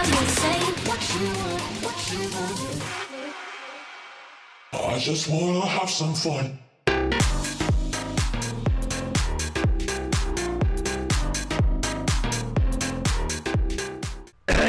I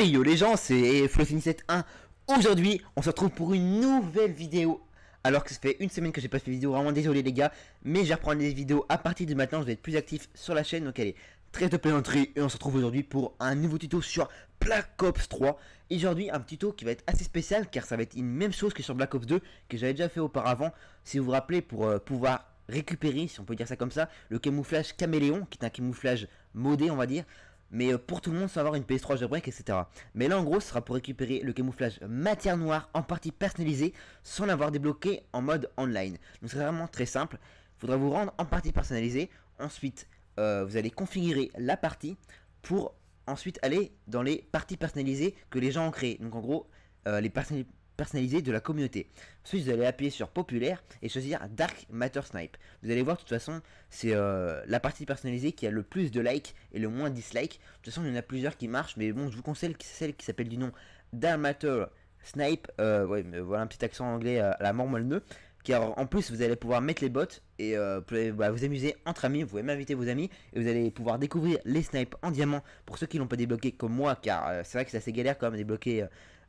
yo les gens, c'est Flossing71. Aujourd'hui, on se retrouve pour une nouvelle vidéo. Alors que ça fait une semaine que j'ai pas fait vidéo, vraiment désolé les gars. Mais je vais reprendre les vidéos à partir de maintenant, je vais être plus actif sur la chaîne. Donc allez, très de plaisanterie. Et on se retrouve aujourd'hui pour un nouveau tuto sur Black Ops 3. Et aujourd'hui, un tuto qui va être assez spécial car ça va être une même chose que sur Black Ops 2 que j'avais déjà fait auparavant. Si vous vous rappelez, pour euh, pouvoir récupérer, si on peut dire ça comme ça, le camouflage caméléon, qui est un camouflage modé, on va dire mais euh, pour tout le monde sans avoir une PS3 jailbreak, etc. Mais là en gros ce sera pour récupérer le camouflage matière noire en partie personnalisée sans l'avoir débloqué en mode online. Donc c'est vraiment très simple. Faudra vous rendre en partie personnalisée. Ensuite euh, vous allez configurer la partie pour ensuite aller dans les parties personnalisées que les gens ont créées. Donc en gros euh, les parties personnalisé de la communauté. Ensuite, vous allez appuyer sur populaire et choisir Dark Matter Snipe. Vous allez voir, de toute façon, c'est euh, la partie personnalisée qui a le plus de likes et le moins de dislikes. De toute façon, il y en a plusieurs qui marchent, mais bon, je vous conseille celle qui s'appelle du nom Dark Matter Snipe. Voilà un petit accent anglais à la mort nœud car en plus vous allez pouvoir mettre les bots et euh, bah, vous amuser entre amis, vous pouvez m'inviter vos amis et vous allez pouvoir découvrir les snipes en diamant. Pour ceux qui l'ont pas débloqué comme moi car euh, c'est vrai que c'est assez galère quand même débloquer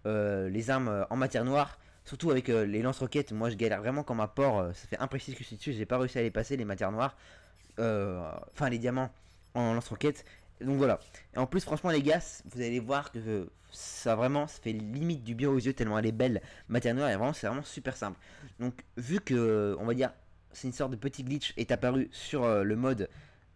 euh, les armes en matière noire. Surtout avec les lance-roquettes moi je galère vraiment comme un porc ça fait imprécis que je suis dessus j'ai pas réussi à les passer les matières noires enfin les diamants en lance-roquettes donc voilà. Et en plus, franchement, les gars, vous allez voir que ça vraiment, ça fait limite du bien aux yeux tellement elle est belle. Matière noire, et vraiment, c'est vraiment super simple. Donc, vu que, on va dire, c'est une sorte de petit glitch est apparu sur euh, le mode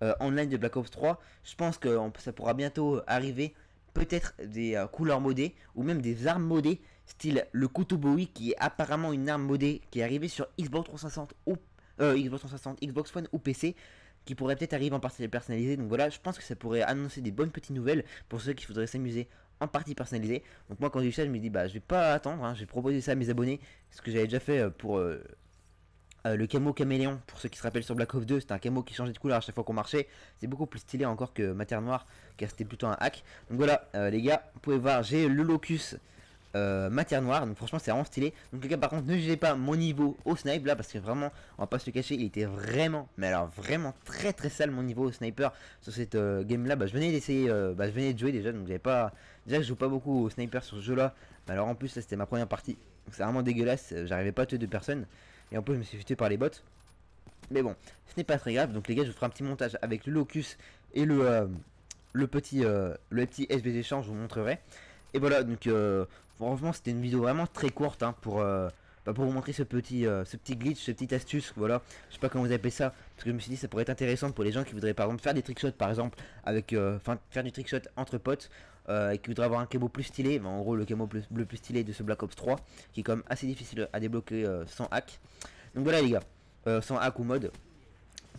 euh, online de Black Ops 3, je pense que ça pourra bientôt arriver. Peut-être des euh, couleurs modées ou même des armes modées, style le couteau Bowie qui est apparemment une arme modée qui est arrivée sur Xbox 360 ou Xbox 360, Xbox One ou PC qui pourrait peut-être arriver en partie personnalisée. Donc voilà, je pense que ça pourrait annoncer des bonnes petites nouvelles pour ceux qui voudraient s'amuser en partie personnalisée. Donc moi quand j'ai vu ça, je me dis bah je vais pas attendre, hein, je vais proposer ça à mes abonnés, ce que j'avais déjà fait euh, pour euh, euh, le camo caméléon. Pour ceux qui se rappellent sur Black Ops 2, c'était un camo qui changeait de couleur à chaque fois qu'on marchait. C'est beaucoup plus stylé encore que Matière Noire, car c'était plutôt un hack. Donc voilà les gars, vous pouvez voir, j'ai le locus euh, matière noire. Donc franchement c'est vraiment stylé. Donc les gars par contre ne jugez pas mon niveau au snipe là parce que vraiment on va pas se le cacher il était vraiment mais alors vraiment très très sale mon niveau au sniper sur cette euh, game là. Bah, je venais d'essayer, euh, bah, je venais de jouer déjà donc j'avais pas déjà je joue pas beaucoup au sniper sur ce jeu là. Alors en plus c'était ma première partie donc c'est vraiment dégueulasse. J'arrivais pas à tuer deux personnes et en plus je me suis fait par les bots. Mais bon ce n'est pas très grave donc les gars je vous ferai un petit montage avec le locus et le le petit le petit SBG change je vous montrerai. Et voilà, donc euh, franchement c'était une vidéo vraiment très courte hein, pour, euh, bah, pour vous montrer ce petit, euh, ce petit glitch, ce petit astuce, voilà. Je sais pas comment vous appelez ça, parce que je me suis dit ça pourrait être intéressant pour les gens qui voudraient par exemple faire des trickshots par exemple, enfin faire du trickshot entre potes, et qui voudraient avoir un camo plus stylé, en gros le camo plus, le plus stylé de ce Black Ops 3, qui est quand même assez difficile à débloquer sans hack. Donc voilà les gars, sans hack ou mode,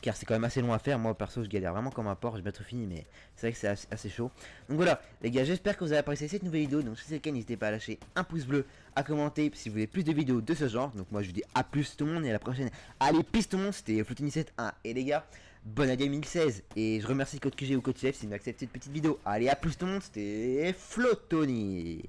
car c'est quand même assez long à faire. Moi perso je galère vraiment comme un porc, je vais être fini mais c'est vrai que c'est assez, chaud. Donc voilà les gars, j'espère que vous avez apprécié cette nouvelle vidéo. Donc si c'est le cas, n'hésitez pas à lâcher un pouce bleu, à commenter si vous voulez plus de vidéos de ce genre. Donc moi je vous dis à plus tout le monde et à la prochaine. Allez peace tout le monde, c'était Flottini71 et les gars, bonne année 2016 et je remercie Code QG ou Code Chef s'il m'a accepté cette petite vidéo. Allez à plus tout le monde, c'était Flottoni.